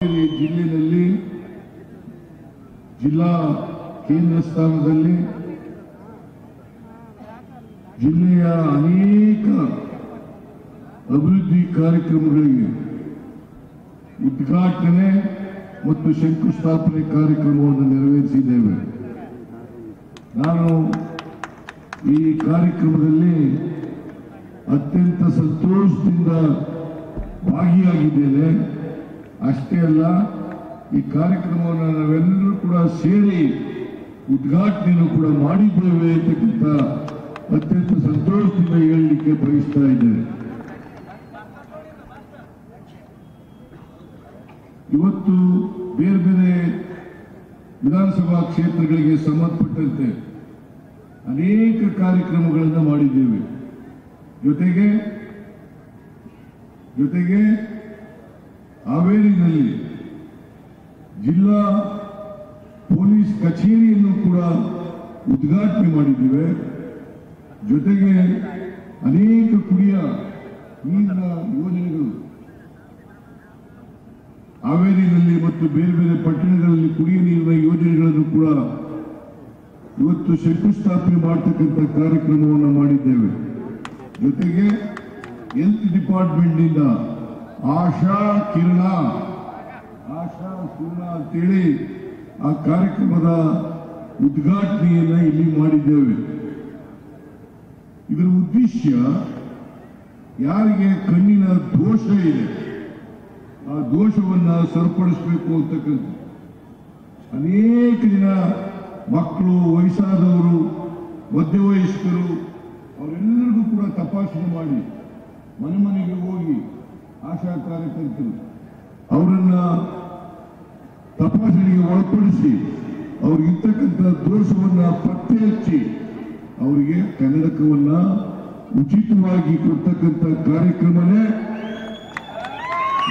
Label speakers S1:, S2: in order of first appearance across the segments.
S1: ಜಿಲ್ಲೆಯಲ್ಲಿ, ಜಿಲ್ಲಾ ಕೇಂದ್ರ ಸ್ಥಾನದಲ್ಲಿ ಜಿಲ್ಲೆಯ ಅನೇಕ ಅಭಿವೃದ್ಧಿ ಕಾರ್ಯಕ್ರಮಗಳಿಗೆ ಉದ್ಘಾಟನೆ ಮತ್ತು ಶಂಕುಸ್ಥಾಪನೆ ಕಾರ್ಯಕ್ರಮವನ್ನು ನೆರವೇರಿಸಿದ್ದೇವೆ. ನಾನು ಈ ಕಾರ್ಯಕ್ರಮದಲ್ಲಿ ಅತ್ಯಂತ ಸಂತೋಷದಿಂದ ಭಾಗಿಯಾಗಿದ್ದೇನೆ. ಅಷ್ಟೇ ಅಲ್ಲ, ಈ ಕಾರ್ಯಕ್ರಮವನ್ನು ನಾವೆಲ್ಲರೂ ಕೂಡ ಸೇರಿ ಉದ್ಘಾಟನೆಯನ್ನು ಕೂಡ ಮಾಡಿದ್ದೇವೆ ಅಂತಕ್ಕಂಥ ಅತ್ಯಂತ ಸಂತೋಷದಿಂದ ಹೇಳಲಿಕ್ಕೆ ಬಯಸ್ತಾ ಇದ್ದೇನೆ. ಇವತ್ತು ಬೇರೆ ಬೇರೆ ವಿಧಾನಸಭಾ ಕ್ಷೇತ್ರಗಳಿಗೆ ಸಂಬಂಧಪಟ್ಟಂತೆ ಅನೇಕ ಕಾರ್ಯಕ್ರಮಗಳನ್ನು ಮಾಡಿದ್ದೇವೆ. ಜೊತೆಗೆ ಜೊತೆಗೆ ಹಾವೇರಿನಲ್ಲಿ ಜಿಲ್ಲಾ ಪೊಲೀಸ್ ಕಚೇರಿಯನ್ನು ಕೂಡ ಉದ್ಘಾಟನೆ ಮಾಡಿದ್ದೇವೆ. ಜೊತೆಗೆ ಅನೇಕ ಕುಡಿಯ ನೀರಿನ ಯೋಜನೆಗಳು ಹಾವೇರಿನಲ್ಲಿ ಮತ್ತು ಬೇರೆ ಬೇರೆ ಪಟ್ಟಣಗಳಲ್ಲಿ ಕುಡಿಯ ನೀರಿನ ಯೋಜನೆಗಳನ್ನು ಕೂಡ ಇವತ್ತು ಶಂಕುಸ್ಥಾಪನೆ ಮಾಡತಕ್ಕಂಥ ಕಾರ್ಯಕ್ರಮವನ್ನು ಮಾಡಿದ್ದೇವೆ. ಜೊತೆಗೆ ಹೆಲ್ತ್ ಡಿಪಾರ್ಟ್ಮೆಂಟ್ನಿಂದ ಆಶಾ ಕಿರಣ ಆಶಾ ಕಿರಣ ಅಂತೇಳಿ ಆ ಕಾರ್ಯಕ್ರಮದ ಉದ್ಘಾಟನೆಯನ್ನ ಇಲ್ಲಿ ಮಾಡಿದ್ದೇವೆ. ಇದರ ಉದ್ದೇಶ ಯಾರಿಗೆ ಕಣ್ಣಿನ ದೋಷ ಇದೆ, ಆ ದೋಷವನ್ನ ಸರಿಪಡಿಸಬೇಕು ಅಂತಕ್ಕಂಥ ಅನೇಕ ಜನ ಮಕ್ಕಳು, ವಯಸ್ಸಾದವರು ಮಧ್ಯ ವಯಸ್ಕರು ಅವರೆಲ್ಲರಿಗೂ ಕೂಡ ತಪಾಸಣೆ ಮಾಡಿ ಮನೆ ಮನೆಗೆ ಹೋಗಿ ಆಶಾ ಕಾರ್ಯಕರ್ತರು, ಅವರನ್ನ ತಪಾಸಣೆಗೆ ಒಳಪಡಿಸಿ ಅವ್ರಿಗಿರ್ತಕ್ಕಂಥ ದೋಷವನ್ನ ಪತ್ತೆ ಹಚ್ಚಿ ಅವರಿಗೆ ಕನ್ನಡಕವನ್ನ ಉಚಿತವಾಗಿ ಕೊಡ್ತಕ್ಕಂಥ ಕಾರ್ಯಕ್ರಮನೇ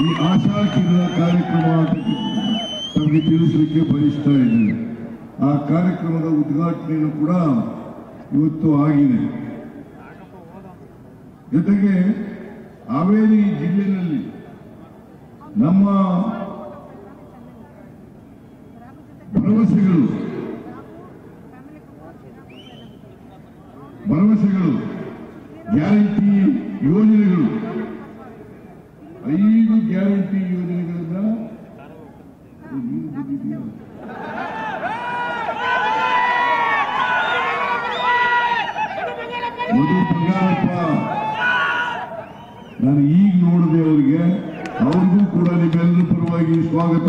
S1: ಈ ಆಶಾ ಕಿರಣ ಕಾರ್ಯಕ್ರಮ ತಮಗೆ ತಿಳಿಸಲಿಕ್ಕೆ ಬಯಸ್ತಾ ಇದ್ದೇನೆ. ಆ ಕಾರ್ಯಕ್ರಮದ ಉದ್ಘಾಟನೆಯನ್ನು ಕೂಡ ಇವತ್ತು ಆಗಿದೆ. ಜೊತೆಗೆ ಹಾವೇರಿ ಜಿಲ್ಲೆಯಲ್ಲಿ ನಮ್ಮ ಭರವಸೆಗಳು ಗ್ಯಾರಂಟಿ ಯೋಜನೆಗಳು ಐದು ಗ್ಯಾರಂಟಿ ಯೋಜನೆಗಳನ್ನ ಓ, ನೀನು ಬಂದಿದ್ದೀಯಾ? ಮಧು ಬಂಗಾರಪ್ಪ ನಾನು ಈಗ ನೋಡಿದೆ ಅವರಿಗೆ ಅವ್ರಿಗೂ ಕೂಡ ನಿಮ್ಮೆಲ್ಲರ ಪರವಾಗಿ ಸ್ವಾಗತ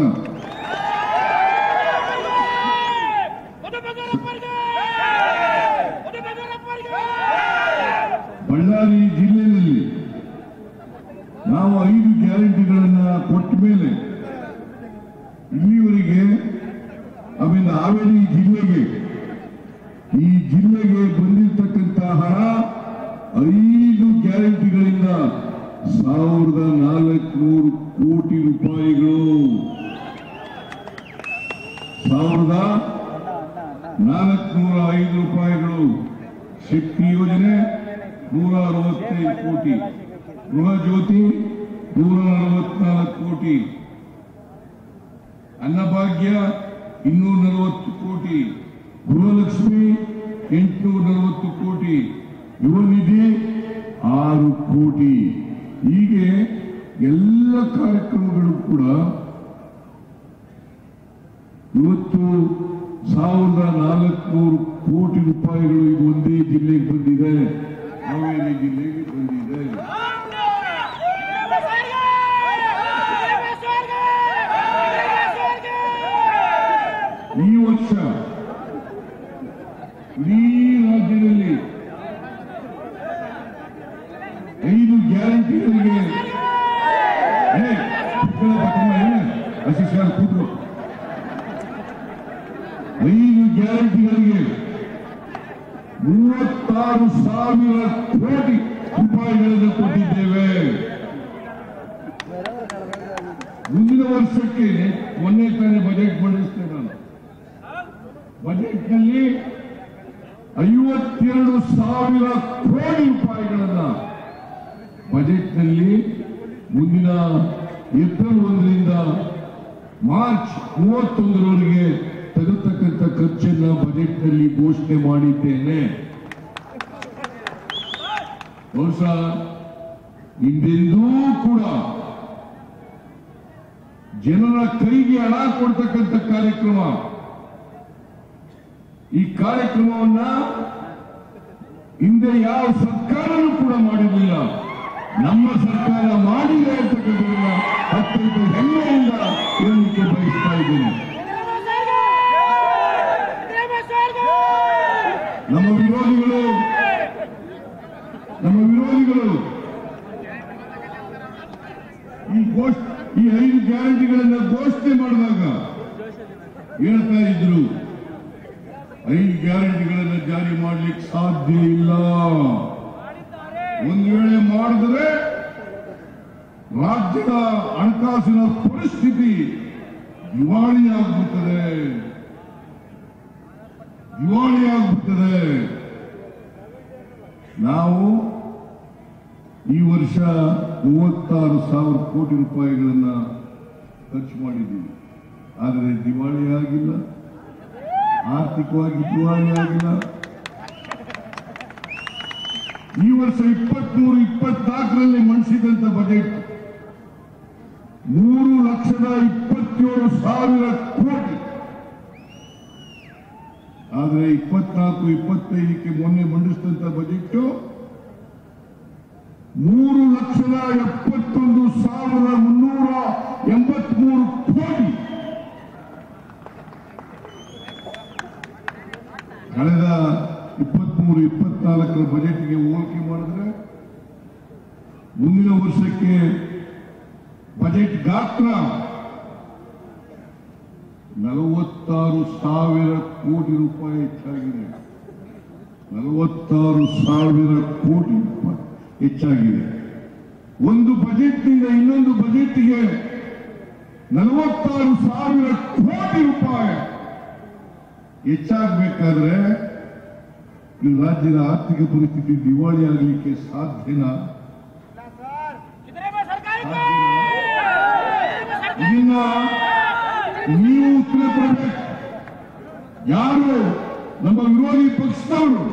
S1: ಬಳ್ಳಾರಿ ಜಿಲ್ಲೆಯಲ್ಲಿ ನಾವು ಐದು ಗ್ಯಾರಂಟಿಗಳನ್ನ ಕೊಟ್ಟ ಮೇಲೆ ಇಲ್ಲಿವರೆಗೆ ಆಮೇಲೆ ಹಾವೇರಿ ಜಿಲ್ಲೆಗೆ, ಈ ಜಿಲ್ಲೆಗೆ ಬಂದಿರತಕ್ಕಂತ ಹಣ ಐದು ಗ್ಯಾರಂಟಿಗಳಿಂದ ಸಾವಿರದ ನಾಲ್ಕುನೂರು ಕೋಟಿ ರೂಪಾಯಿಗಳು. ಸಾವಿರದ ನಾಲ್ಕುನೂರ ಐದು ರೂಪಾಯಿಗಳು ಶಕ್ತಿ ಯೋಜನೆ ನೂರ ಅರವತ್ತೈದು ಕೋಟಿ ಗೃಹ ಜ್ಯೋತಿ ನೂರ ನಲವತ್ನಾಲ್ಕು ಕೋಟಿ. ಅನ್ನಭಾಗ್ಯ ಇನ್ನೂರ ನಲವತ್ತು ಕೋಟಿ. ಗೃಹಲಕ್ಷ್ಮಿ ಎಂಟುನೂರ ನಲವತ್ತು ಕೋಟಿ. ಯುವ ನಿಧಿ ಆರು ಕೋಟಿ. ಹೀಗೆ ಎಲ್ಲ ಕಾರ್ಯಕ್ರಮಗಳು ಕೂಡ ಇವತ್ತು ಸಾವಿರದ ನಾಲ್ಕುನೂರು ಕೋಟಿ ರೂಪಾಯಿಗಳು ಇದು ಒಂದೇ ಜಿಲ್ಲೆಗೆ ಬಂದಿದೆ. ಹಾವೇರಿ ಜಿಲ್ಲೆಗೆ ಬಂದಿದೆ ಈ ವರ್ಷ ಇಡೀ ರಾಜ್ಯದಲ್ಲಿ ಐದು ಗ್ಯಾರಂಟಿಗಳಿಗೆ ಏ, ಕೂತ್ಕೊಳ್ಳಪ್ಪ ತಮ್ಮ, ಏನ? ಅಶಿಶಾಲ್ ಕೂತ್ಕೋ. ಐದು ಗ್ಯಾರಂಟಿಗಳಿಗೆ ಮೂವತ್ತಾರು ಸಾವಿರ ಕೋಟಿ ರೂಪಾಯಿಗಳನ್ನು ಕೊಟ್ಟಿದ್ದೇವೆ. ಮುಂದಿನ ವರ್ಷಕ್ಕೆ ಮೊನ್ನೆ ತಾನೇ ಬಜೆಟ್ ಮಂಡಿಸ್ತೇನೆ ನಾನು. ಬಜೆಟ್ನಲ್ಲಿ ಐವತ್ತೆರಡು ಸಾವಿರ ಕೋಟಿ ರೂಪಾಯಿಗಳನ್ನ ಬಜೆಟ್ನಲ್ಲಿ ಮುಂದಿನ ಏಪ್ರಿಲ್ ಒಂದರಿಂದ ಮಾರ್ಚ್ ಮೂವತ್ತೊಂದರವರೆಗೆ ತಗತಕ್ಕಂಥ ಖರ್ಚನ್ನ ಬಜೆಟ್ನಲ್ಲಿ ಘೋಷಣೆ ಮಾಡಿದ್ದೇನೆ. ಬಹುಶಃ ಹಿಂದೆಂದೂ ಕೂಡ ಜನರ ಕೈಗೆ ಹಣ ಕೊಡ್ತಕ್ಕಂಥ ಕಾರ್ಯಕ್ರಮ. ಈ ಕಾರ್ಯಕ್ರಮವನ್ನ ಹಿಂದೆ ಯಾವ ಸರ್ಕಾರನೂ ಕೂಡ ಮಾಡಿರಲಿಲ್ಲ. ನಮ್ಮ ಸರ್ಕಾರ ಮಾಡಿದೆ ಅಂತಕ್ಕಂಥದ್ದನ್ನ ಅತ್ಯಂತ ಹೆಮ್ಮೆಯಿಂದ ಹೇಳಲಿಕ್ಕೆ ಬಯಸ್ತಾ ಇದ್ದೀನಿ. ನಮ್ಮ ವಿರೋಧಿಗಳು ನಮ್ಮ ವಿರೋಧಿಗಳು ಈ ಈ ಐದು ಗ್ಯಾರಂಟಿಗಳನ್ನ ಘೋಷಣೆ ಮಾಡಿದಾಗ ಹೇಳ್ತಾ ಇದ್ರು, ಐದು ಗ್ಯಾರಂಟಿಗಳನ್ನ ಜಾರಿ ಮಾಡಲಿಕ್ಕೆ ಸಾಧ್ಯ ಇಲ್ಲ. ಒಂದು ವೇಳೆ ಮಾಡಿದ್ರೆ ರಾಜ್ಯದ ಹಣಕಾಸಿನ ಪರಿಸ್ಥಿತಿ ದಿವಾಳಿಯಾಗ್ಬಿಡ್ತದೆ. ದಿವಾಳಿಯಾಗ್ಬಿಡ್ತದೆ. ನಾವು ಈ ವರ್ಷ ಮೂವತ್ತಾರು ಸಾವಿರ ಕೋಟಿ ರೂಪಾಯಿಗಳನ್ನು ಖರ್ಚು ಮಾಡಿದ್ದೀವಿ. ಆದರೆ ದಿವಾಳಿ ಆಗಿಲ್ಲ, ಆರ್ಥಿಕವಾಗಿ ದಿವಾಳಿ ಆಗಿಲ್ಲ. ಈ ವರ್ಷ ಇಪ್ಪತ್ಮೂರು, ಇಪ್ಪತ್ನಾಲ್ಕರಲ್ಲಿ ಮಂಡಿಸಿದಂತ ಬಜೆಟ್ ಮೂರು ಲಕ್ಷದ ಇಪ್ಪತ್ತೇಳು ಸಾವಿರ ಕೋಟಿ. ಆದರೆ ಇಪ್ಪತ್ನಾಲ್ಕು, ಇಪ್ಪತ್ತೈದಕ್ಕೆ ಮೊನ್ನೆ ಮಂಡಿಸಿದಂತ ಬಜೆಟ್ ಮೂರು ಲಕ್ಷದ ಎಪ್ಪತ್ತೊಂದು ಸಾವಿರದ ಮುನ್ನೂರ ಎಂಬತ್ಮೂರು ಕೋಟಿ. ಕಳೆದ ಇಪ್ಪತ್ಮೂರು, ಇಪ್ಪತ್ನಾಲ್ಕರ ಬಜೆಟ್ಗೆ ಹೋಲಿಕೆ ಮಾಡಿದ್ರೆ ಮುಂದಿನ ವರ್ಷಕ್ಕೆ ಬಜೆಟ್ ಗಾತ್ರ ನಲವತ್ತಾರು ಸಾವಿರ ಕೋಟಿ ರೂಪಾಯಿ ಹೆಚ್ಚಾಗಿದೆ. ನಲವತ್ತಾರು ಸಾವಿರ ಕೋಟಿ ರೂಪಾಯಿ. ಹೆಚ್ಚಾಗಿದೆ. ಒಂದು ಬಜೆಟ್ನಿಂದ ಇನ್ನೊಂದು ಬಜೆಟ್ಗೆ ನಲವತ್ತಾರು ಸಾವಿರ ಕೋಟಿ ರೂಪಾಯಿ ಹೆಚ್ಚಾಗಬೇಕಾದ್ರೆ ರಾಜ್ಯದ ಆರ್ಥಿಕ ಪರಿಸ್ಥಿತಿ ದಿವಾಳಿ ಆಗಲಿಕ್ಕೆ ಸಾಧ್ಯನ? ಇದನ್ನ ನೀವು ಉತ್ತರ ಕೊಡಬೇಕು. ಯಾರು? ನಮ್ಮ ವಿರೋಧಿ ಪಕ್ಷದವರು.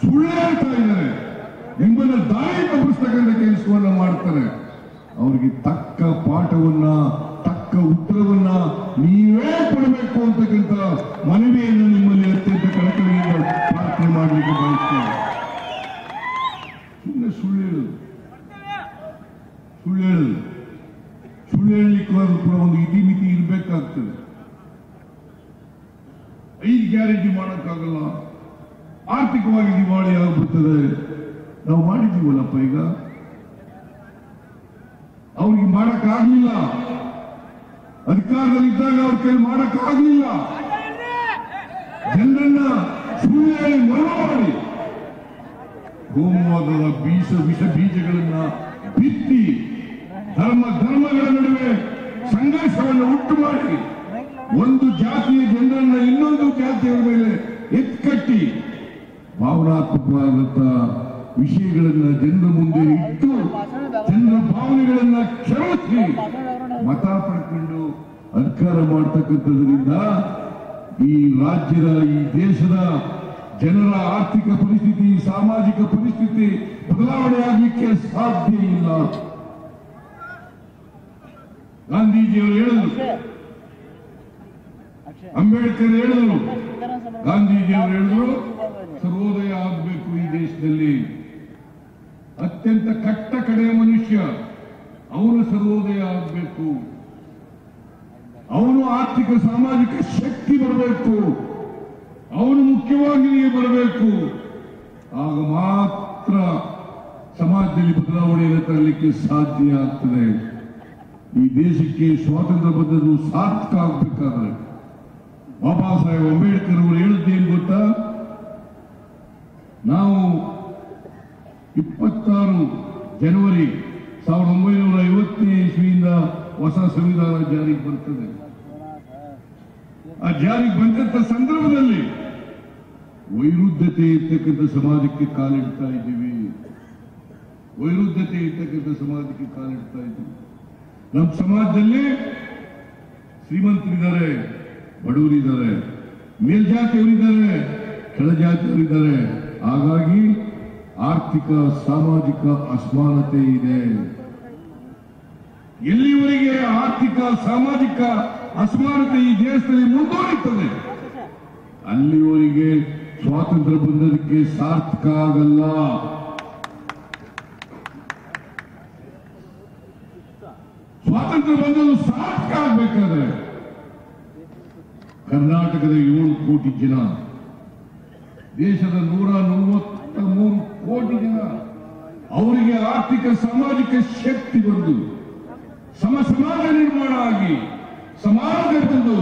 S1: ಸುಳ್ಳು ಹೇಳ್ತಾ ಇದ್ದಾರೆ. ನಿಮ್ಮನ್ನ ದಾರಿ ತಪ್ಪಿಸ್ತಕ್ಕಂಥ ಕೆಲಸವನ್ನ ಮಾಡ್ತಾರೆ. ಅವರಿಗೆ ತಕ್ಕ ಪಾಠವನ್ನ, ತಕ್ಕ ಉತ್ತರವನ್ನ ನೀವೇ ಕೊಡಬೇಕು ಅಂತಕ್ಕಂಥ ಮನವಿಯನ್ನು ನಿಮ್ಮಲ್ಲಿ ಅತ್ಯಂತ ಕಳಕಳಿಯಿಂದ ಪ್ರಾರ್ಥನೆ ಮಾಡಲಿಕ್ಕೆ ಬಯಸ್ತೇನೆ. ಸುಮ್ಮನೆ ಸುಳ್ಳು ಹೇಳುದು. ಸುಳ್ಳು ಹೇಳುದು. ಕೂಡ ಒಂದು ಇತಿಮಿತಿ ಇರಬೇಕಾಗ್ತದೆ. ಐದು ಗ್ಯಾರಂಟಿ ಮಾಡೋಕ್ಕಾಗಲ್ಲ. ಆರ್ಥಿಕವಾಗಿ ದಿವಾಳಿ ಆಗ್ಬಿಡ್ತದೆ ನಾವು ಮಾಡಿದ್ದೀವಲ್ಲಪ್ಪ ಈಗ? ಅವ್ರಿಗೆ ಮಾಡಕ್ಕಾಗ್ಲಿಲ್ಲ. ಅಧಿಕಾರದಲ್ಲಿದ್ದಾಗ ಅವ್ರ ಕೈ ಮಾಡಕ್ಕಾಗ್ಲಿಲ್ಲ. ಜನರನ್ನ ಸುಳ್ಳು ಹೇಳಿ ಮರಣ ಮಾಡಿ. ಹೋಮವಾದದ ಬೀಜ, ವಿಷ ಬೀಜಗಳನ್ನ ಬಿತ್ತಿ ಧರ್ಮ, ಧರ್ಮಗಳ ನಡುವೆ ಸಂಘರ್ಷವನ್ನು ಉಂಟು ಮಾಡಿ. ಒಂದು ಜಾತಿಯ ಜನರನ್ನ ಇನ್ನೊಂದು ಜಾತಿಯ ಮೇಲೆ ಎತ್ಕಟ್ಟಿ. ಭಾವನಾತ್ಮಕವಾದಂತ ವಿಷಯಗಳನ್ನ ಜನರ ಮುಂದೆ ಇಟ್ಟು ಜನರ ಭಾವನೆಗಳನ್ನ ಕ್ಷಮಿಸಿ ಮತ ಪಡ್ಕೊಂಡು ಅಧಿಕಾರ ಮಾಡ್ತಕ್ಕಂಥದ್ರಿಂದ ಈ ರಾಜ್ಯದ ಈ ದೇಶದ ಜನರ ಆರ್ಥಿಕ ಪರಿಸ್ಥಿತಿ ಸಾಮಾಜಿಕ ಪರಿಸ್ಥಿತಿ ಬದಲಾವಣೆ ಆಗಲಿಕ್ಕೆ ಸಾಧ್ಯ ಇಲ್ಲ. ಗಾಂಧೀಜಿಯವರು ಹೇಳಿದರು. ಅಂಬೇಡ್ಕರ್ ಹೇಳಿದರು. ಗಾಂಧೀಜಿಯವರು ಹೇಳಿದರು ಸರ್ವೋದಯ ಆಗಬೇಕು ಈ ದೇಶದಲ್ಲಿ. ಅತ್ಯಂತ ಕಟ್ಟ ಕಡೆಯ ಮನುಷ್ಯ. ಅವನು ಸರ್ವೋದಯ ಆಗಬೇಕು. ಅವನು ಆರ್ಥಿಕ ಸಾಮಾಜಿಕ ಶಕ್ತಿ ಬರಬೇಕು. ಅವನು ಮುಖ್ಯವಾಗಿ ಬರಬೇಕು. ಆಗ ಮಾತ್ರ ಸಮಾಜದಲ್ಲಿ ಬದಲಾವಣೆಯನ್ನು ತರಲಿಕ್ಕೆ ಸಾಧ್ಯ ಆಗ್ತದೆ. ಈ ದೇಶಕ್ಕೆ ಸ್ವಾತಂತ್ರ್ಯ ಬಂದದ್ದು ಸಾರ್ಥಕ ಆಗಬೇಕಾದ್ರೆ. ಬಾಬಾ ಸಾಹೇಬ್ ಅಂಬೇಡ್ಕರ್ ಅವರು ಹೇಳಿದ್ದೇನು ಗೊತ್ತಾ? ನಾವು ಇಪ್ಪತ್ತಾರು ಜನವರಿ ಸಾವಿರದ ಒಂಬೈನೂರ ಐವತ್ತನೇ ಇಸ್ವಿಯಿಂದ ಹೊಸ ಸಂವಿಧಾನ ಜಾರಿಗೆ ಬರ್ತದೆ. ಆ ಜಾರಿಗೆ ಬಂದಂತ ಸಂದರ್ಭದಲ್ಲಿ ವೈರುದ್ಧತೆ ಇರ್ತಕ್ಕಂಥ ಸಮಾಜಕ್ಕೆ ಕಾಲಿಡ್ತಾ ಇದ್ದೀವಿ. ವೈರುದ್ಧತೆ ಇರ್ತಕ್ಕಂಥ ಸಮಾಜಕ್ಕೆ ಕಾಲಿಡ್ತಾ ಇದ್ದೀವಿ. ನಮ್ಮ ಸಮಾಜದಲ್ಲಿ ಶ್ರೀಮಂತರಿದ್ದಾರೆ, ಬಡವರಿದ್ದಾರೆ, ಮೇಲ್ಜಾತಿಯವರಿದ್ದಾರೆ, ಕೆಳಜಾತಿಯವರಿದ್ದಾರೆ. ಹಾಗಾಗಿ ಆರ್ಥಿಕ, ಸಾಮಾಜಿಕ ಅಸಮಾನತೆ ಇದೆ. ಎಲ್ಲಿವರೆಗೆ ಆರ್ಥಿಕ, ಸಾಮಾಜಿಕ ಅಸಮಾನತೆ ಈ ದೇಶದಲ್ಲಿ ಮುಂದುವರಿಯುತ್ತದೆ? ಅಲ್ಲಿವರೆಗೆ ಸ್ವಾತಂತ್ರ್ಯ ಬಂದದಕ್ಕೆ ಸಾರ್ಥಕ ಆಗಲ್ಲ. ಸ್ವಾತಂತ್ರ್ಯ ಬಂದಲು ಸಾರ್ಥಕ ಆಗ್ಬೇಕಾದ್ರೆ ಕರ್ನಾಟಕದ ಏಳು ಕೋಟಿ ಜನ, ದೇಶದ ನೂರ ಮೂರು ಕೋಟಿ ಜನ ಅವರಿಗೆ ಆರ್ಥಿಕ, ಸಾಮಾಜಿಕ ಶಕ್ತಿ ಬಂದು ಸಮ ಸಮಾಜ ನಿರ್ಮಾಣ ಆಗಿ ಸಮಾಜ ಬಂದು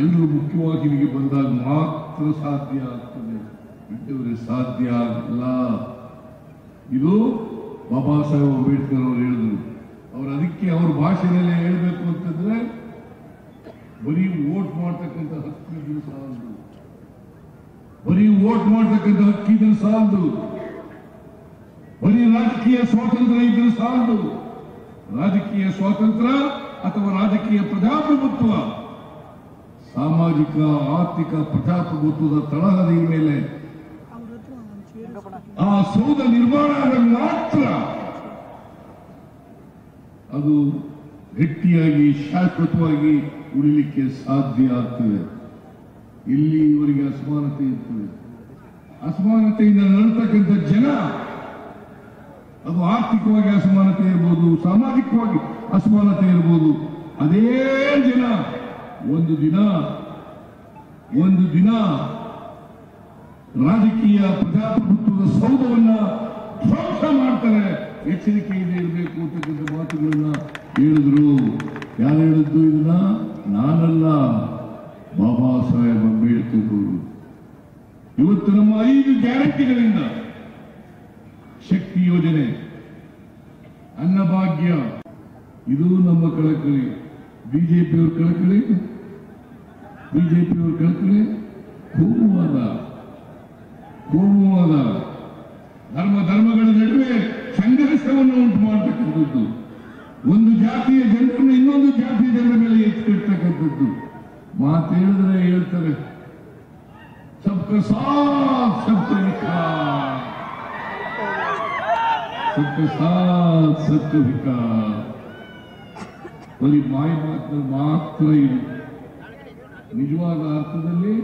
S1: ಎಲ್ಲರೂ ಮುಖ್ಯವಾಹಿನಿಗೆ ಬಂದಾಗ ಮಾತ್ರ ಸಾಧ್ಯ ಆಗ್ತದೆ. ಬಿಟ್ಟವರಿಗೆ ಸಾಧ್ಯ ಆಗಲ್ಲ. ಇದು ಬಾಬಾ ಸಾಹೇಬ್ ಅಂಬೇಡ್ಕರ್ ಅವರು ಹೇಳಿದ್ರು. ಅವರು ಅದಕ್ಕೆ ಅವ್ರ ಭಾಷೆಯಲ್ಲೇ ಹೇಳಬೇಕು ಅಂತಂದ್ರೆ ಬರೀ ಓಟ್ ಮಾಡ್ತಕ್ಕಂಥ ಹಕ್ಕಿದ್ರು ಸಾಲದು. ಬರೀ ಓಟ್ ಮಾಡ್ತಕ್ಕಂಥ ಹಕ್ಕಿದ್ರು ಸಾಲದು. ಬರೀ ರಾಜಕೀಯ ಸ್ವಾತಂತ್ರ್ಯ ಇದ್ರೆ ಸಾಲದು. ರಾಜಕೀಯ ಸ್ವಾತಂತ್ರ್ಯ ಅಥವಾ ರಾಜಕೀಯ ಪ್ರಜಾಪ್ರಭುತ್ವ? ಸಾಮಾಜಿಕ, ಆರ್ಥಿಕ ಪ್ರಜಾಪ್ರಭುತ್ವದ ತಳಹದಿಯ ಮೇಲೆ. ಆ ಸೌಧ ನಿರ್ಮಾಣ ಮಾತ್ರ ಅದು ಗಟ್ಟಿಯಾಗಿ, ಶಾಶ್ವತವಾಗಿ ಉಳಿಲಿಕ್ಕೆ ಸಾಧ್ಯ ಆಗ್ತದೆ. ಇಲ್ಲಿ ಇವರಿಗೆ ಅಸಮಾನತೆ ಇರ್ತದೆ. ಅಸಮಾನತೆಯಿಂದ ನಡತಕ್ಕಂಥ ಜನ ಅದು ಆರ್ಥಿಕವಾಗಿ ಅಸಮಾನತೆ ಇರ್ಬೋದು, ಸಾಮಾಜಿಕವಾಗಿ ಅಸಮಾನತೆ ಇರ್ಬೋದು, ಅದೇ ದಿನ, ಒಂದು ದಿನ ಒಂದು ದಿನ ರಾಜಕೀಯ ಪ್ರಜಾಪ್ರಭುತ್ವದ ಸೌಧವನ್ನ ಧ್ವಂಸ ಮಾಡ್ತಾರೆ. ಎಚ್ಚರಿಕೆಯಿಂದ ಇರಬೇಕು ಅಂತಕ್ಕಂಥ ಮಾತುಗಳನ್ನ ಹೇಳಿದ್ರು. ಯಾರು ಹೇಳಿದ್ದು ಇದನ್ನ? ನಾನಲ್ಲ. ಬಾಬಾ ಸಾಹೇಬ್ ಅಂಬೇಡ್ಕರ್ ಇವತ್ತು ನಮ್ಮ ಐದು ಗ್ಯಾರಂಟಿಗಳಿಂದ ಶಕ್ತಿ ಯೋಜನೆ ಅನ್ನಭಾಗ್ಯ ಇದು ನಮ್ಮ ಕಳಕಳಿ. ಬಿಜೆಪಿಯವ್ರ ಕಳಕಳಿ? ಬಿಜೆಪಿಯವ್ರ ಕಳಕಳಿ? ಕೋಮುವಾದ. ಕೋಮುವಾದ. ಧರ್ಮ, ಧರ್ಮಗಳ ನಡುವೆ ಸಂಘರ್ಷವನ್ನು ಉಂಟು ಮಾಡತಕ್ಕಂಥದ್ದು. ಒಂದು ಜಾತಿಯ ಜನರನ್ನು ಇನ್ನೊಂದು ಜಾತಿಯ ಜನರ ಮೇಲೆ ಎತ್ತಿಡ್ತಕ್ಕಂಥದ್ದು. ಮಾತೇಳಿದ್ರೆ ಹೇಳ್ತಾರೆ. ಸಾಥ್ ಸಬ್ಕ ವಿಕಾಸ್ ಸಬ್ಕ ಸಾಥ್ ಸಬ್ಕ ವಿಕಾಸ್ ಬರೀ ಮಾಯ ಮಾತಿನಲ್ಲಿ ಮಾತ್ರ ಇದು ನಿಜವಾದ ಅರ್ಥದಲ್ಲಿ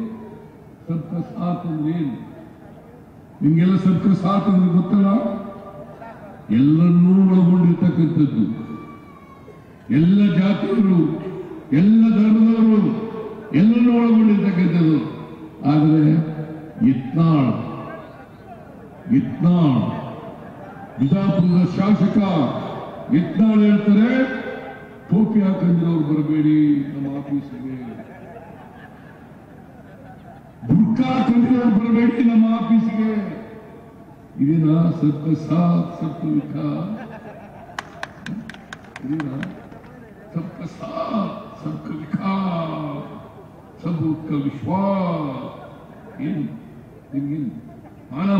S1: ಸಬ್ಕ ಸಾಥ್ ಅಂದ್ರೆ ಏನು? ನಿಮಗೆಲ್ಲ ಸಬ್ಕ ಅಂದ್ರೆ ಗೊತ್ತಲ್ಲ? ಎಲ್ಲರನ್ನೂ ಒಳಗೊಂಡಿರ್ತಕ್ಕಂಥದ್ದು. ಎಲ್ಲ ಜಾತಿಯವರು, ಎಲ್ಲ ಧರ್ಮದವರು ಎಲ್ಲರನ್ನೂ ಒಳಗೊಂಡಿರ್ತಕ್ಕಂಥದ್ದು. ಆದರೆ ಇತ್ನಾಳ್ ಇತ್ನಾಳ್ ವಿಜಾಪುರದ ಶಾಸಕ ಯತ್ನಾಳ್ ಹೇಳ್ತಾರೆ, ಟೋಪಿ ಹಾಕಂದಿರೋರು ಬರಬೇಡಿ ನಮ್ಮ ಆಫೀಸ್ಗೆ. ಬುರ್ಕ ಹಾಕೊಂಡಿರೋರು ಬರಬೇಡಿ ನಮ್ಮ ಆಫೀಸ್ಗೆ. ಇದೇನ ಸತ್ವ ಸಾತ್ ಸತ್ವ ವಿಖ ಇದೇನ ಸಬ್ಕ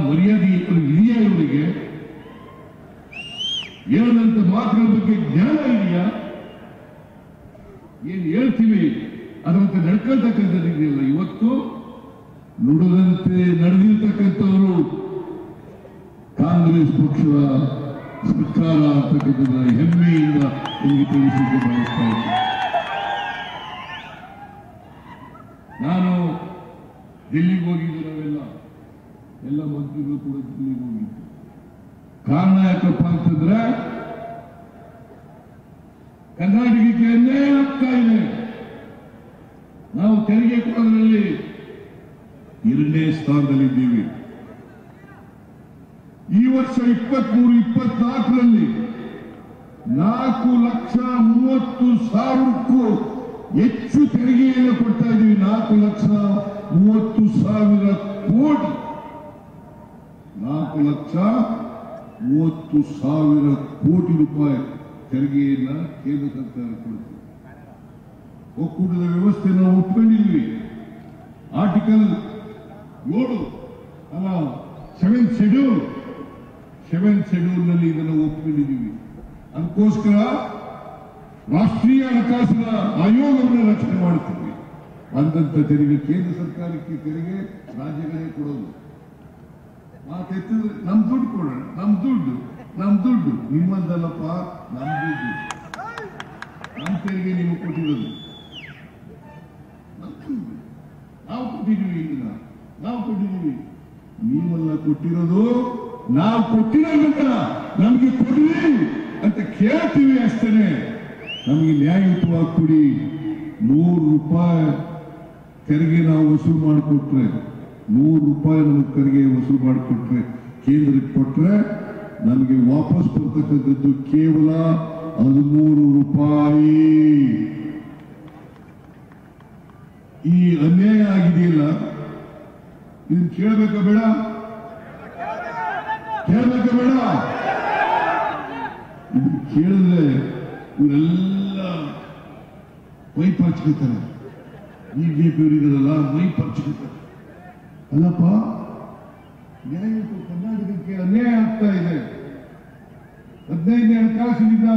S1: ಮರ್ಯಾದೆ ಇದೆಯಾ ಇವರಿಗೆ? ಹೇಳದಂತ ಮಾತುಗಳ ಬಗ್ಗೆ ಜ್ಞಾನ ಇದೆಯಾ ಏನ್ ಹೇಳ್ತೀವಿ? ಅದರಂತೆ ನಡ್ಕೊಳ್ತಕ್ಕಂಥದ್ದು ಇದೆಯಲ್ಲ ಇವತ್ತು? ನುಡದಂತೆ ನಡೆದಿರ್ತಕ್ಕಂಥವರು ಕಾಂಗ್ರೆಸ್ ಪಕ್ಷದ ಸರ್ಕಾರ ಅಂತಕ್ಕಂಥದ್ದ ಹೆಮ್ಮೆಯಿಂದ ನಿಮಗೆ ತಿಳಿಸಲಿಕ್ಕೆ ಬಯಸ್ತಾ ಇದ್ದೀನಿ. ನಾನು ಡೆಲ್ಲಿಗೆ ಹೋಗಿದ್ದು ನಾವೆಲ್ಲ. ಎಲ್ಲ ಮಂತ್ರಿಗಳು ಕೂಡ ಡೆಲ್ಲಿಗೆ ಹೋಗಿದ್ದು ಕಾರಣ ಯಾಕಪ್ಪ ಅಂತಂದ್ರೆ ಕರ್ನಾಟಕಕ್ಕೆ ಎಲ್ಲೇ ಆಗ್ತಾ ಇದೆ. ನಾವು ತೆರಿಗೆ ಕೊಡೋದ್ರಲ್ಲಿ ಎರಡನೇ ಸ್ಥಾನದಲ್ಲಿದ್ದೀವಿ. ಈ ವರ್ಷ ಇಪ್ಪತ್ಮೂರು, ಇಪ್ಪತ್ನಾಲ್ಕರಲ್ಲಿ ನಾಲ್ಕು ಲಕ್ಷ ಮೂವತ್ತು ಸಾವಿರಕ್ಕೂ ಹೆಚ್ಚು ತೆರಿಗೆಯನ್ನು ಕೊಡ್ತಾ ಇದ್ದೀವಿ. ನಾಲ್ಕು ಲಕ್ಷ ಮೂವತ್ತು ಸಾವಿರ ಕೋಟಿ. ನಾಲ್ಕು ಲಕ್ಷ ಮೂವತ್ತು ಸಾವಿರ ಕೋಟಿ ರೂಪಾಯಿ ತೆರಿಗೆಯನ್ನ ಕೇಂದ್ರ ಸರ್ಕಾರ ಕೊಡುತ್ತೆ ಒಕ್ಕೂಟದ ವ್ಯವಸ್ಥೆ ನಾವು ಒಪ್ಕೊಂಡಿದ್ವಿ ಆರ್ಟಿಕಲ್ ಏಳು ಅಲ್ಲ ಸೆವೆನ್ ಶೆಡ್ಯೂಲ್ ಸೆವೆನ್ ಶೆಡ್ಯೂಲ್ನಲ್ಲಿ ಇದನ್ನು ಒಪ್ಪಿಕೊಂಡಿದ್ದೀವಿ ಅದಕ್ಕೋಸ್ಕರ ರಾಷ್ಟ್ರೀಯ ಹಣಕಾಸಿನ ಆಯೋಗವನ್ನು ರಚನೆ ಮಾಡ್ತೀವಿ. ಅಂತ ತೆರಿಗೆ ಕೇಂದ್ರ ಸರ್ಕಾರಕ್ಕೆ ತೆರಿಗೆ ರಾಜ್ಯಗಳೇ ಕೊಡೋದು. ಮಾತೆತ್ತಿದ್ರೆ ನಮ್ ದುಡ್ಡು ಕೊಡೋಣ ನಮ್ ದುಡ್ಡು ನಮ್ ದುಡ್ಡು. ನಿಮ್ಮದಲ್ಲಪ್ಪ, ನಮ್ ದುಡ್ಡು. ನಮ್ ತೆರಿಗೆ ನೀವು ಕೊಟ್ಟಿರೋದು. ನಾವು ಕೊಟ್ಟಿದ್ದೀವಿ ಇಲ್ಲ ನಾವು ಕೊಟ್ಟಿದ್ದೀವಿ. ನೀವೆಲ್ಲ ಕೊಟ್ಟಿರೋದು ನಾವು ಕೊಟ್ಟಿರೋದ್ರಿಂದ ನಮ್ಗೆ ಕೊಡಿ ಅಂತ ಕೇಳ್ತೀವಿ ಅಷ್ಟೇನೆ. ನಮಗೆ ನ್ಯಾಯಯುತವಾಗಿ ಕೊಡಿ. ನೂರು ರೂಪಾಯಿ ತೆರಿಗೆ ನಾವು ವಸೂಲು ಮಾಡಿಕೊಟ್ರೆ ನೂರು ರೂಪಾಯಿ ನಮಗೆ ತೆರಿಗೆ ವಸೂಲು ಮಾಡಿಕೊಟ್ರೆ, ಕೇಂದ್ರಕ್ಕೆ ಕೊಟ್ರೆ ನಮಗೆ ವಾಪಸ್ ಬರ್ತಕ್ಕಂಥದ್ದು ಕೇವಲ ಹದಿಮೂರು ರೂಪಾಯಿ. ಈ ಅನ್ಯಾಯ ಆಗಿದೆಯಲ್ಲ? ಇದನ್ನು ಕೇಳಬೇಕಾ ಬೇಡ? ಕೇಳಬೇಕಾ ಬೇಡ? ಇದನ್ನು ಕೇಳಿದ್ರೆ ಇವರೆಲ್ಲ ಮೈ ಈ ಗೇಪಿರ್ ಇದ್ದಾರಲ್ಲ, ಮೈ ಪರ್ಚ್ಕೊತಾರೆ ಅಲ್ಲಪ್ಪ, ನ್ಯಾಯಯುತ ಕರ್ನಾಟಕಕ್ಕೆ ಅನ್ಯಾಯ ಆಗ್ತಾ ಇದೆ. ಹದಿನೈದನೇ ಹಣಕಾಸಿನಿಂದ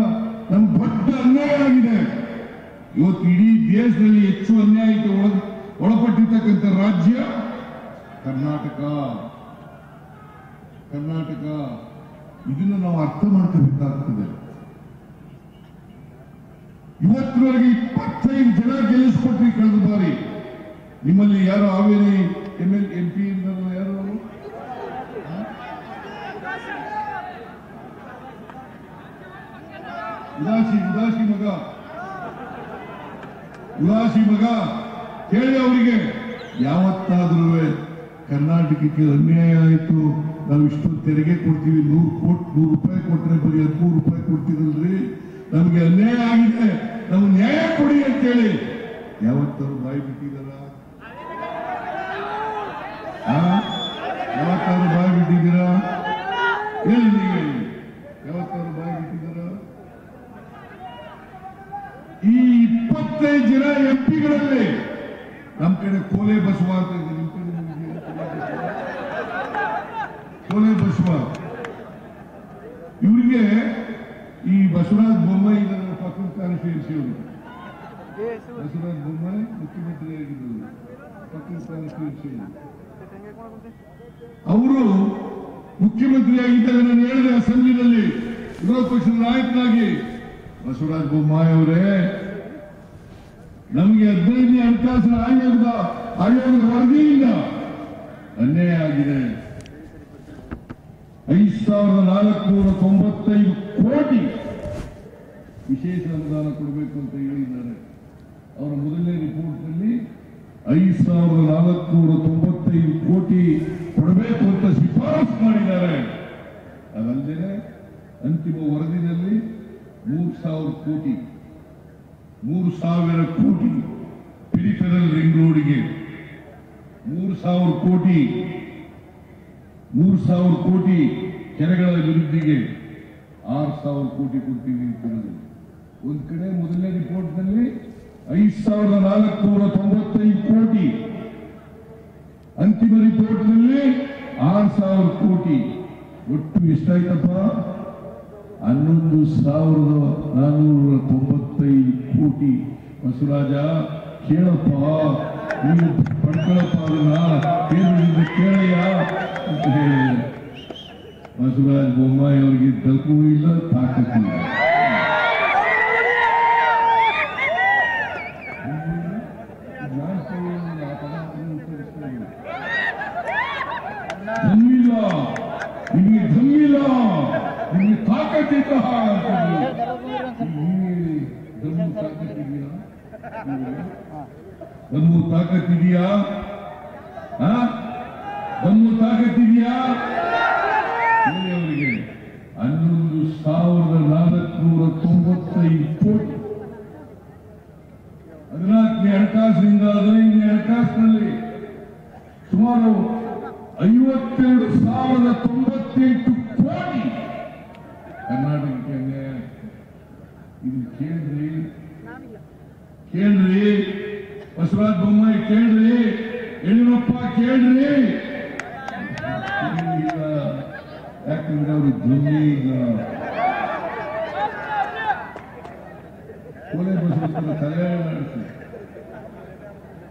S1: ನಮ್ ದೊಡ್ಡ ಅನ್ಯಾಯ ಆಗಿದೆ. ಇವತ್ತು ಇಡೀ ದೇಶದಲ್ಲಿ ಹೆಚ್ಚು ಅನ್ಯಾಯಕ್ಕೆ ಒಳ ಒಳಪಟ್ಟಿರ್ತಕ್ಕಂಥ ರಾಜ್ಯ ಕರ್ನಾಟಕ. ಕರ್ನಾಟಕ. ಇದನ್ನು ನಾವು ಅರ್ಥ ಮಾಡ್ಕೋಬೇಕಾಗ್ತದೆ. ಇವತ್ತಿನವರೆಗೆ ಇಪ್ಪತ್ತೈದು ಜನ ಗೆಲ್ಲಿಸ್ಕೊಟ್ರಿ ಕಳೆದ ಬಾರಿ. ನಿಮ್ಮಲ್ಲಿ ಯಾರು Haveri M L M P ಯಾರು ಅವರು? ಉದಾಸಿ ಉದಾಸಿ ಮಗ. ಉದಾಸಿ ಮಗ ಕೇಳಿ ಅವರಿಗೆ. ಯಾವತ್ತಾದ್ರೂ ಕರ್ನಾಟಕಕ್ಕೆ ಅನ್ಯಾಯ ಆಯಿತು, ನಾವು ಇಷ್ಟು ತೆರಿಗೆ ಕೊಡ್ತೀವಿ, ನೂರು ಕೋಟಿ, ನೂರು ರೂಪಾಯಿ ಕೊಟ್ಟರೆ ಬರೀ ಹದಿಮೂರು ರೂಪಾಯಿ ಕೊಡ್ತೀರಲ್ರಿ? ನಮಗೆ ಅನ್ಯಾಯ ಆಗಿದೆ, ನಾವು ನ್ಯಾಯ ಕೊಡಿ ಅಂತೇಳಿ. ಯಾವತ್ತಾರು ಬಾಯಿ ಬಿಟ್ಟಿದಾರ ಯಾವತ್ತಾರು ಬಾಯಿ ಬಿಟ್ಟಿದ್ದೀರಾ ಹೇಳಿ ನೀವು ಯಾವತ್ತಾರು ಬಾಯಿ ಬಿಟ್ಟಿದ್ದೀರಾ ಈ ಇಪ್ಪತ್ತೈದು ಜನ ಎಂಪಿಗಳಲ್ಲಿ ನಮ್ಮ ಕಡೆ ಕೋಲೆ ಬಸವ ಅಂತ ಇದೆ. ನಿಮ್ ಕಡೆ ಕೋಲೆ ಬಸವ ಇವರಿಗೆ ಈ ಬಸವರಾಜ್ ಬೊಮ್ಮಾಯಿ ನನ್ನ ಪಕ್ಕದ ಕಾನ್ಸ್ಟಿಟ್ಯೂನ್ಸಿ ಅವರು. ಬಸವರಾಜ ಬೊಮ್ಮಾಯಿ ಮುಖ್ಯಮಂತ್ರಿ ಆಗಿದ್ದರು ಪಕ್ಕದ ಕಾನ್ಸ್ಟಿಟ್ಯೂನ್ಸಿ ಅವರು ಮುಖ್ಯಮಂತ್ರಿಯಾಗಿದ್ದಾಗ ನಾನು ಹೇಳಿದೆ ಅಸೆಂಬ್ಲಿನಲ್ಲಿ ವಿರೋಧ ಪಕ್ಷದ ನಾಯಕನಾಗಿ ಬಸವರಾಜ ಬೊಮ್ಮಾಯಿ ಅವರೇ, ನಮಗೆ ಹದಿನೈದನೇ ಹಣಕಾಸಿನ ಆಯೋಗದ ಆಯೋಗದ ವರದಿಯಿಂದ ಅನ್ಯಾಯ ಆಗಿದೆ. ಐದು ಸಾವಿರದ ನಾಲ್ಕುನೂರ ತೊಂಬತ್ತೈದು ಕೋಟಿ ವಿಶೇಷ ಅನುದಾನ ಕೊಡಬೇಕು ಅಂತ ಹೇಳಿದ್ದಾರೆ. ಅವರ ಮೊದಲನೇ ರಿಪೋರ್ಟ್ನಲ್ಲಿ ಐದು ಸಾವಿರದ ನಾಲ್ಕುನೂರ ತೊಂಬತ್ತೈದು ಕೋಟಿ ಕೊಡಬೇಕು ಅಂತ ಶಿಫಾರಸು ಮಾಡಿದ್ದಾರೆ. ಅದಲ್ಲದೆ ಅಂತಿಮ ವರದಿನಲ್ಲಿ ಮೂರು ಸಾವಿರ ಕೋಟಿ, ಮೂರು ಸಾವಿರ ಕೋಟಿ ಪಿರಿಫೆರಲ್ ರಿಂಗ್ ರೋಡ್ಗೆ, ಮೂರು ಸಾವಿರ ಕೋಟಿ, ಮೂರು ಸಾವಿರ ಕೋಟಿ ಕೆರೆಗಳ ಅಭಿವೃದ್ಧಿಗೆ ಆರು ಸಾವಿರ ಕೋಟಿ ಕೊಡ್ತೀವಿ ಅಂತ ಹೇಳಿದ್ರು. ಒಂದು ಕಡೆ ಮೊದಲನೇ ರಿಪೋರ್ಟ್ನಲ್ಲಿ ಐದು ಸಾವಿರದ ನಾಲ್ಕುನೂರ ತೊಂಬತ್ತೈದು ಕೋಟಿ. ಅಂತಿಮ ರಿಪೋರ್ಟ್ನಲ್ಲಿ ಆರು ಸಾವಿರ ಕೋಟಿ. ಒಟ್ಟು ಎಷ್ಟಾಯ್ತಪ್ಪ? ಹನ್ನೊಂದು ಸಾವಿರದ ನಾನ್ನೂರ ತೊಂಬತ್ತೈದು ಕೋಟಿ. ಬಸವರಾಜ, ಕೇಳಪ್ಪ ನೀವು ಪಡ್ಕೊಳಪ್ಪ ಅದನ್ನ ಕೇಂದ್ರದಿಂದ ಕೇಳಯ್ಯ ಅಂತ ಹೇಳಿದೆ ಬಸವರಾಜ ಬೊಮ್ಮಾಯಿ ಅವರಿಗೆ ತಲುಪೂ ಇಲ್ಲ ತಾಕತ್ತಿಲ್ಲ दम्मू ताकत दिया। हाँ? ताकत दिया।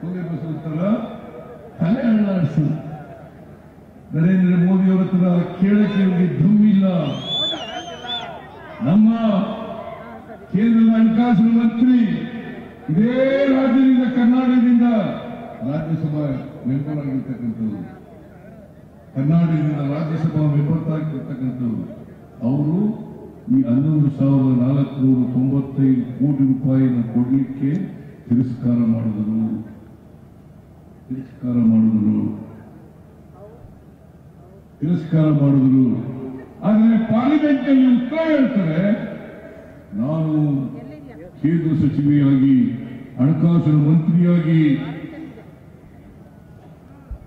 S1: ಕೂತಾರ ತಲೆ ಅಳ್ಳಾಡಿಸಿ. ನರೇಂದ್ರ ಮೋದಿ ಅವರ ಹತ್ರ ಕೇಳಕ್ಕೆ ಅವ್ರಿಗೆ ಧುಮ್ಮಿಲ್ಲ. ನಮ್ಮ ಕೇಂದ್ರದ ಹಣಕಾಸು ಮಂತ್ರಿ ಇದೇ ರಾಜ್ಯದಿಂದ, ಕರ್ನಾಟಕದಿಂದ ರಾಜ್ಯಸಭಾ ಮೆಂಬರ್ ಆಗಿರ್ತಕ್ಕಂಥವ್ರು. ಕರ್ನಾಟಕದಿಂದ ರಾಜ್ಯಸಭಾ ಮೆಂಬರ್ ಆಗಿರ್ತಕ್ಕಂಥವ್ರು. ಅವರು ಈ ಹನ್ನೊಂದು ಸಾವಿರದ ನಾಲ್ಕುನೂರ ತೊಂಬತ್ತೈದು ಕೋಟಿ ರೂಪಾಯಿನ ಕೊಡಲಿಕ್ಕೆ ತಿರಸ್ಕಾರ ಮಾಡಿದರು. ತಿರಸ್ಕಾರ ಮಾಡಿದರು ತಿರಸ್ಕಾರ ಮಾಡಿದ್ರು ಆದರೆ ಪಾರ್ಲಿಮೆಂಟ್ನಲ್ಲಿ ಉತ್ತರ ಹೇಳ್ತಾರೆ, ನಾನು ಕೇಂದ್ರ ಸಚಿವೆಯಾಗಿ, ಹಣಕಾಸಿನ ಮಂತ್ರಿಯಾಗಿ,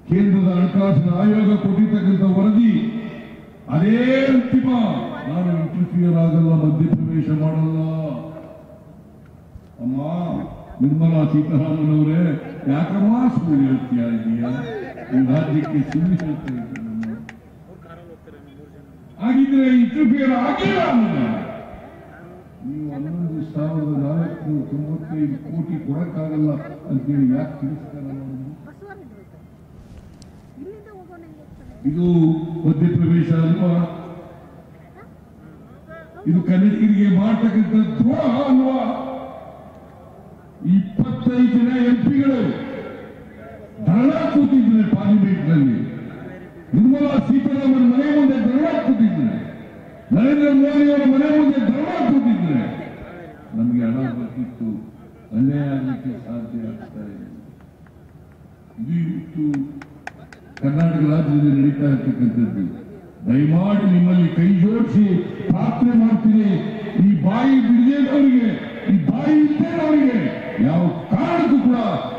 S1: ಕೇಂದ್ರದ ಹಣಕಾಸಿನ ಆಯೋಗ ಕೊಟ್ಟಿರ್ತಕ್ಕಂಥ ವರದಿ, ಅದೇ ಅಂತಿಮ. ನಾನು ಇಂಟರ್ಫಿಯರ್ ಆಗಲ್ಲ, ಮಧ್ಯಪ್ರವೇಶ ಮಾಡಲ್ಲ. ಅಮ್ಮ ನಿರ್ಮಲಾ ಸೀತಾರಾಮನ್ ಅವರೇ ಯಾಕಮ್ಮ ಸುಳ್ಳು ಹೇಳ್ತೀಯ ಇದೆಯಾ ಈ ರಾಜ್ಯಕ್ಕೆ ಸುಳ್ಳು. ಆಗಿದ್ರೆ ಇಂಟರ್ಫಿಯರ್ ಆಗಿಲ್ಲ. ನೀವು ಹನ್ನೊಂದು ಸಾವಿರದ ನಾಲ್ಕುನೂರ ತೊಂಬತ್ತೈದು ಕೋಟಿ ಕೊಡಕ್ಕಾಗಲ್ಲ ಅಂತೇಳಿ ಯಾಕೆ
S2: ಹೋಗ್ತಾನೆ
S1: ಇದು ಮಧ್ಯಪ್ರವೇಶ ಅಲ್ವಾ ಇದು ಕನ್ನಡಿಗರಿಗೆ ಮಾಡ್ತಕ್ಕಂಥ ದ್ರೋಹ ಅಲ್ವಾ ಇಪ್ಪತ್ತೈದು ಜನ ಎಂಪಿಗಳು ಧರಣ ಕೂತಿದ್ದಾರೆ ಪಾರ್ಲಿಮೆಂಟ್ನಲ್ಲಿ ನಿರ್ಮಲಾ ಸೀತಾರಾಮನ್ ಮನೆ ಮುಂದೆ ಧರಣ ಕೂತಿದ್ದಾರೆ ನರೇಂದ್ರ ಮೋದಿ ಅವರ ಮನೆ ಮುಂದೆ ಧರಣ ಕೂತಿದ್ದಾರೆ ನಮಗೆ ಹಣ ಬರ್ತಿತ್ತು, ಅನ್ಯಾಯ ಆಗಲಿಕ್ಕೆ ಸಾಧ್ಯ ಆಗ್ತಾ ಇದೆ ಇದು ಇವತ್ತು ಕರ್ನಾಟಕ ರಾಜ್ಯದಲ್ಲಿ ನಡೀತಾ ಇರ್ತಕ್ಕಂಥದ್ದು. ದಯಮಾಡಿ ನಿಮ್ಮಲ್ಲಿ ಕೈ ಜೋಡಿಸಿ ಪ್ರಾರ್ಥನೆ ಮಾಡ್ತೀನಿ. ಈ ಬಾಯಿ ಬಿಡದೇನವರಿಗೆ ಈ ಬಾಯಿ ಇದ್ದೇನವರಿಗೆ ಯಾವ ಕಾರಣಕ್ಕೂ ಕೂಡ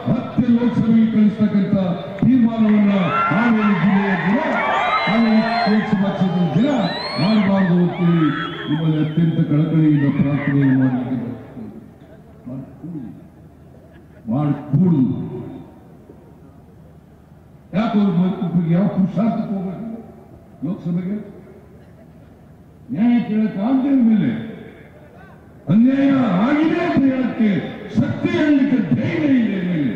S1: ಮತ್ತೆ ಲೋಕಸಭೆಗೆ ಕಳಿಸ್ತಕ್ಕಂಥ ತೀರ್ಮಾನವನ್ನ ಹಾವೇರಿ ಜಿಲ್ಲೆಯ ಜನ ಹಾವೇರಿ ಲೋಕಸಭಾ ಕ್ಷೇತ್ರದ ಜನ ಮಾಡಬಾರದು ಅಂತೇಳಿ ನಿಮ್ಮಲ್ಲಿ ಅತ್ಯಂತ ಕಳಕಳಿಯಿಂದ ಪ್ರಾರ್ಥನೆಯನ್ನು ಮಾಡಲಿಕ್ಕೆ ಬಯಸ್ತೇನೆ. ಮಾಡಕೂಡುದು ಯಾಕೆ ಅವ್ರು ಮೈಕೂಪಿಗೆ ಯಾವ ಪುರುಷಾರ್ಥಕ್ಕೆ ಹೋಗ್ಬೇಕು? ಲೋಕಸಭೆಗೆ? ನ್ಯಾಯ ಕೇಳಕ್ಕೆ ಆಗದೆ ಮೇಲೆ ಅನ್ಯಾಯ ಆಗಿದೆ ಅಂತ ಶಕ್ತಿ ಹೇಳಲಿಕ್ಕೆ ಧೈರ್ಯ ಇದೆ ಮೇಲೆ.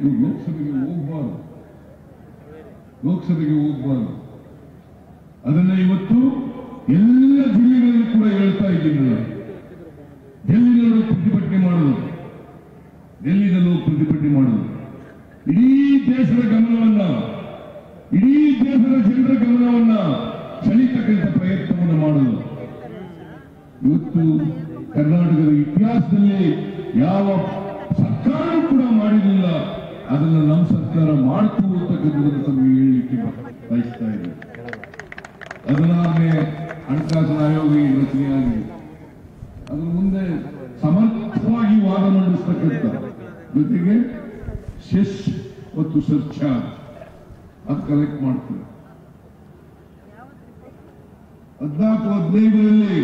S1: ನೀವು ಲೋಕಸಭೆಗೆ ಹೋಗ್ಬಾರ್ದು. ಲೋಕಸಭೆಗೆ ಹೋಗ್ಬಾರ್ದು. ಅದನ್ನ ಇವತ್ತು ಎಲ್ಲ ಜಿಲ್ಲೆಗಳಲ್ಲಿ ಕೂಡ ಹೇಳ್ತಾ ಇದ್ದೀನಿ ನಾನು. ಡೆಲ್ಲಿನವರು ಪ್ರತಿಭಟನೆ ಮಾಡೋದು ಡೆಲ್ಲಿನಲ್ಲೂ ಪ್ರತಿಭಟನೆ ಮಾಡೋದು ಇಡೀ ದೇಶದ ಗಮನವನ್ನ, ಇಡೀ ದೇಶದ ಜನರ ಗಮನವನ್ನ ಸೆಳೀತಕ್ಕಂಥ ಪ್ರಯತ್ನವನ್ನು ಮಾಡೋದು ಇವತ್ತು ಕರ್ನಾಟಕದ ಇತಿಹಾಸದಲ್ಲಿ ಯಾವ ಸರ್ಕಾರ ಕೂಡ ಮಾಡಿರಲಿಲ್ಲ. ಅದನ್ನ ನಮ್ಮ ಸರ್ಕಾರ ಮಾಡ್ತು ಅಂತಕ್ಕಂಥದ್ದನ್ನು ತಮಗೆ ಹೇಳಲಿಕ್ಕೆ ಬಯಸ್ತಾ ಇದೆ ಹದಿನಾರನೇ ಹಣಕಾಸಿನ ಆಯೋಗ ಈ ರಚನೆಯಾಗಿದೆ ಅದ್ರ ಮುಂದೆ ಸಮರ್ಥವಾಗಿ ವಾದ ಮಂಡಿಸ್ತಕ್ಕಂಥ ಜೊತೆಗೆ ಸೆಸ್ ಮತ್ತು ಸರ್ಚಾರ್ಜ್ ಅದು ಕಲೆಕ್ಟ್ ಮಾಡ್ತಾರೆ. ಹದಿನಾಲ್ಕು, ಹದಿನೈದರಲ್ಲಿ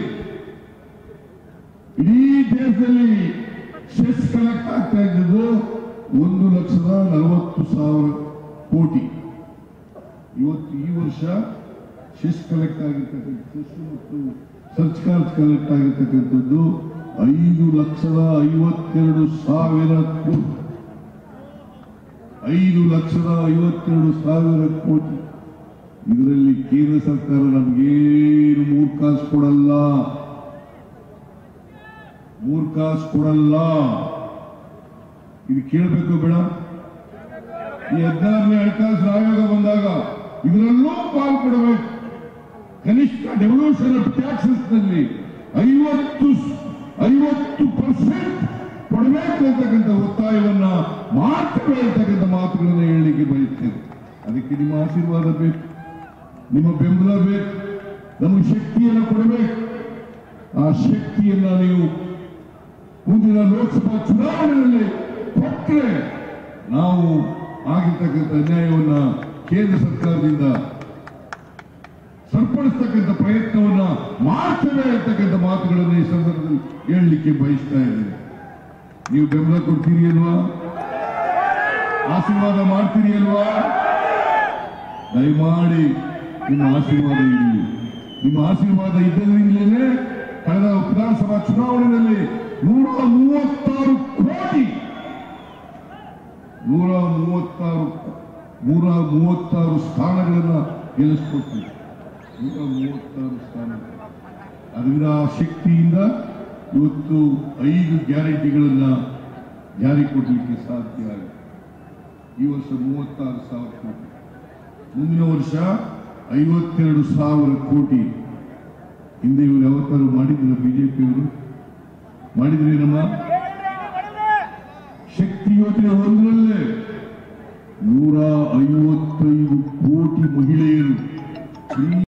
S1: ಇಡೀ ದೇಶದಲ್ಲಿ ಸೆಸ್ ಕಲೆಕ್ಟ್ ಆಗ್ತಾ ಇದ್ದದ್ದು ಒಂದು ಲಕ್ಷದ ನಲವತ್ತು ಸಾವಿರ ಕೋಟಿ. ಇವತ್ತು ಈ ವರ್ಷ ಸೆಸ್ ಕಲೆಕ್ಟ್ ಆಗಿರ್ತಕ್ಕಂಥ ಸೆಸ್ ಮತ್ತು ಸರ್ಚಾರ್ಜ್ ಕಲೆಕ್ಟ್ ಆಗಿರ್ತಕ್ಕಂಥದ್ದು ಐದು ಲಕ್ಷದ ಐವತ್ತೆರಡು ಸಾವಿರ ಕೋಟಿ. ಐದು ಲಕ್ಷದ ಐವತ್ತೆರಡು ಸಾವಿರ ಕೋಟಿ. ಇದರಲ್ಲಿ ಕೇಂದ್ರ ಸರ್ಕಾರ ನಮಗೇನು ಮೂರು ಕಾಸು ಕೊಡಲ್ಲ. ಮೂರು ಕಾಸು ಕೊಡಲ್ಲ. ಇದು ಕೇಳಬೇಕು ಬೇಡ. ಈ ಹದಿನಾರನೇ ಹಣಕಾಸು ಆಯೋಗ ಬಂದಾಗ ಇದರಲ್ಲೂ ಪಾಲ್ಗೊಡಬೇಕು ಕನಿಷ್ಠ ಡೆವಲ್ಯೂಷನ್ ಆಫ್ ಟ್ಯಾಕ್ಸಸ್ನಲ್ಲಿ ಐವತ್ತು ಐವತ್ತು ಪರ್ಸೆಂಟ್ ಕೊಡಬೇಕು ಅಂತಕ್ಕಂಥ ಒತ್ತಾಯವನ್ನ ಮಾಡ್ತೇವೆ ಅಂತಕ್ಕಂಥ ಮಾತುಗಳನ್ನ ಹೇಳಲಿಕ್ಕೆ ಬಯಸ್ತೇನೆ ಅದಕ್ಕೆ ನಿಮ್ಮ ಆಶೀರ್ವಾದ ಬೇಕು, ನಿಮ್ಮ ಬೆಂಬಲ ಬೇಕು, ನಮ್ಮ ಶಕ್ತಿಯನ್ನು ಕೊಡಬೇಕು. ಆ ಶಕ್ತಿಯನ್ನ ನೀವು ಮುಂದಿನ ಲೋಕಸಭಾ ಚುನಾವಣೆಯಲ್ಲಿ ಕೊಟ್ಟರೆ ನಾವು ಆಗಿರ್ತಕ್ಕಂಥ ಅನ್ಯಾಯವನ್ನ ಕೇಂದ್ರ ಸರ್ಕಾರದಿಂದ ಸರಿಪಡಿಸ್ತಕ್ಕಂಥ ಪ್ರಯತ್ನವನ್ನ ಮಾಡ್ತೇವೆ ಅಂತಕ್ಕಂಥ ಮಾತುಗಳನ್ನು ಈ ಸಂದರ್ಭದಲ್ಲಿ ಹೇಳಲಿಕ್ಕೆ ಬಯಸ್ತಾ ಇದ್ದೇನೆ. ನೀವು ಬೆಂಬಲ ಕೊಡ್ತೀರಿ ಅಲ್ವಾ? ಆಶೀರ್ವಾದ ಮಾಡ್ತೀರಿ ಅಲ್ವಾ? ದಯಮಾಡಿ ನಿಮ್ಮ ಆಶೀರ್ವಾದ ಇರಲಿ. ನಿಮ್ಮ ಆಶೀರ್ವಾದ ಇದ್ದರಿಂದಲೇ ಕಳೆದ ವಿಧಾನಸಭಾ ಚುನಾವಣೆಯಲ್ಲಿ ನೂರ ಮೂವತ್ತಾರು ಕೋಟಿ. ನೂರ ಮೂವತ್ತಾರು ನೂರ ಮೂವತ್ತಾರು ಸ್ಥಾನಗಳನ್ನ ಗೆಲ್ಲಿಸ್ಕೊಡ್ತೀವಿ. ನೂರ ಮೂವತ್ತಾರು ಸ್ಥಾನಗಳು. ಅದರಿಂದ ಆ ಶಕ್ತಿಯಿಂದ ಇವತ್ತು ಐದು ಗ್ಯಾರಂಟಿಗಳನ್ನ ಜಾರಿ ಕೊಡಲಿಕ್ಕೆ ಸಾಧ್ಯ ಆಗಿದೆ. ಈ ವರ್ಷ ಮೂವತ್ತಾರು ಸಾವಿರ ಕೋಟಿ. ಮುಂದಿನ ವರ್ಷ ಐವತ್ತೆರಡು ಸಾವಿರ ಕೋಟಿ. ಹಿಂದೆ ಇವರು ಯಾವತ್ತಾರು ಮಾಡಿದ್ರು ಬಿಜೆಪಿಯವರು? ಮಾಡಿದ್ರಿ ನಮ್ಮ ಶಕ್ತಿ ಯೋಜನೆ ಒಂದರಲ್ಲೇ ನೂರ ಐವತ್ತೈದು ಕೋಟಿ ಮಹಿಳೆಯರು.